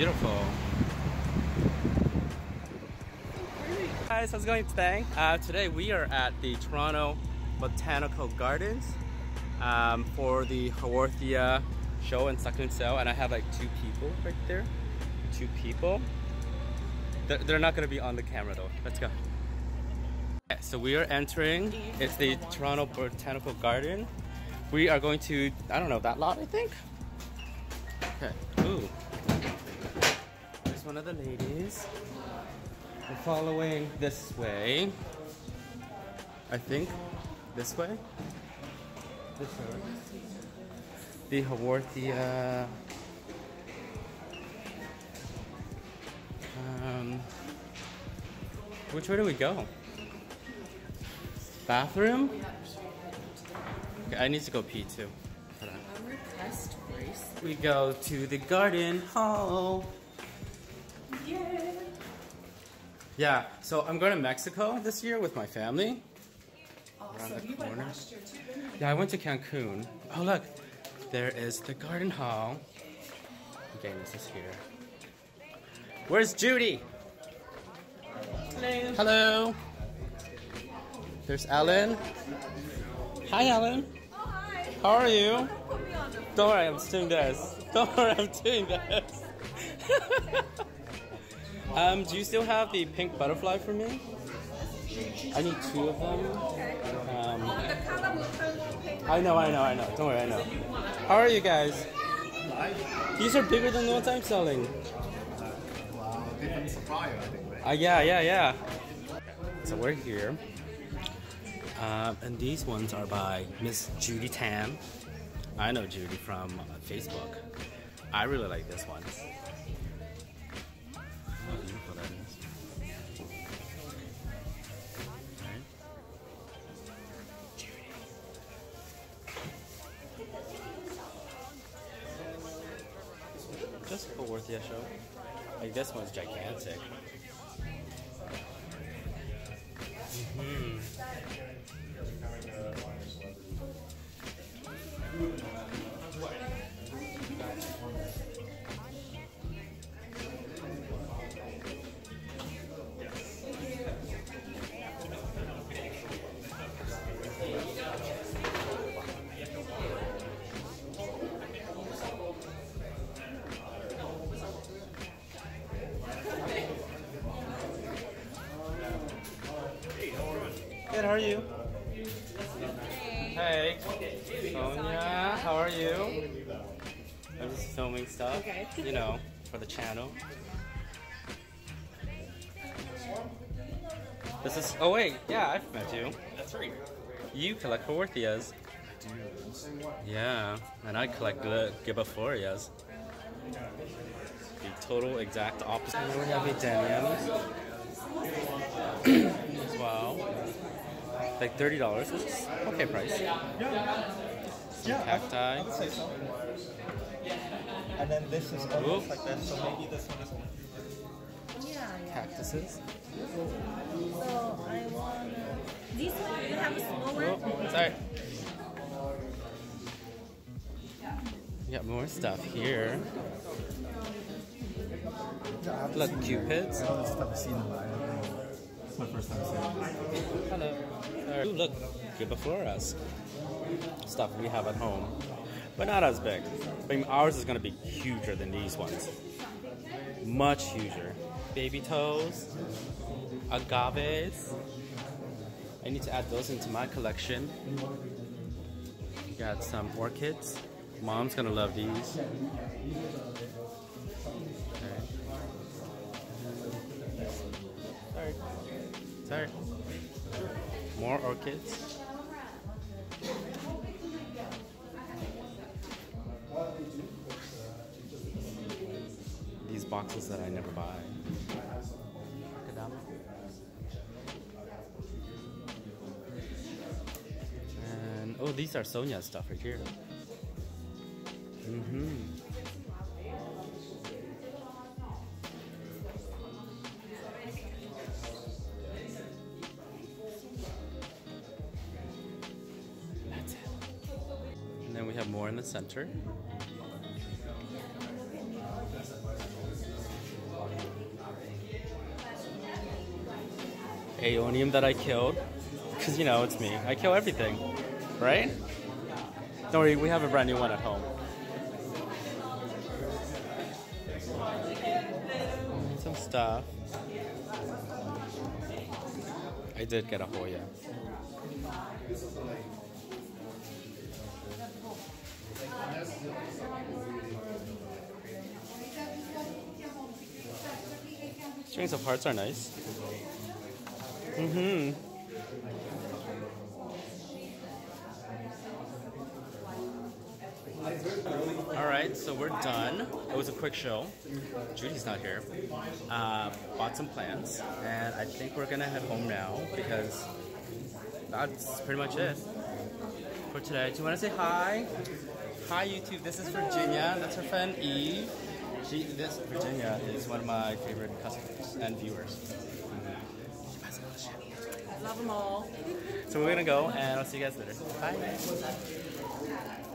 beautiful. Guys, how's it going today? Uh, today we are at the Toronto Botanical Gardens um, for the Haworthia show and succulent sale, and I have like two people right there. Two people. They're, they're not gonna be on the camera though. Let's go. Okay, so we are entering. It's the Toronto Botanical Garden. We are going to, I don't know, that lot I think? Okay, ooh. There's one of the ladies. We're following this way. I think. This way? This way. The Haworthia. Um, which way do we go? Bathroom? Okay, I need to go pee too. Hold on. We go to the garden hall. Yeah. Yeah, so I'm going to Mexico this year with my family. Awesome. the You went corner. last year too, didn't you? Yeah, I went to Cancun. Oh, look, there is the garden hall. Okay, this is here. Where's Judy? Hello. Hello. There's Ellen. Hi, Ellen. Oh, hi. How are you? Put me on the Don't worry, I'm doing this. Don't worry, I'm doing this. um, do you still have the pink butterfly for me? I need two of them. Um. I know, I know, I know. Don't worry, I know. How are you guys? These are bigger than the ones I'm selling. different? Uh, yeah, yeah, yeah. So we're here. Um, and these ones are by Miss Judy Tan. I know Judy from uh, Facebook. I really like this one. Worthia show. Like this one's gigantic. Are you? Hey. Sonia, how are you? I'm just filming stuff. Okay. You know, for the channel. This is. Oh wait, yeah, I've met you. That's right. You collect Haworthias. Yeah, and I collect Gib- Gibbifornias. The total exact opposite. And we have Adeniums. as well. Like thirty dollars, which is okay price. Some cacti. I would say so. And then this is almost Ooh. like that, so maybe this one is. Yeah, yeah. Cactuses. So I want this one. You have a smaller. Oh, sorry. We got more stuff here. Look, cupids. My first time seeing them. Hello. Sorry. Ooh, look, Gibbiforas. Stuff we have at home, but not as big. I mean, ours is gonna be huger than these ones. Much huger. Baby toes, agaves. I need to add those into my collection. Got some orchids. Mom's gonna love these. Okay. Sorry. Sorry. More orchids. These boxes that I never buy. And oh, these are Sonia stuff right here. Mm-hmm. more in the center. Aeonium that I killed, because you know, it's me. I kill everything, right? Don't worry, we have a brand new one at home. Some stuff. I did get a Hoya. Strings of hearts are nice. Mm-hmm. All right, so we're done. It was a quick show. Judy's not here. Uh, bought some plants, and I think we're gonna head home now because that's pretty much it for today. Do you want to say hi? Hi, YouTube. This is Virginia. That's her friend Eve. She, this Virginia is one of my favorite customers and viewers. I love them all. So we're gonna go, and I'll see you guys later. Bye.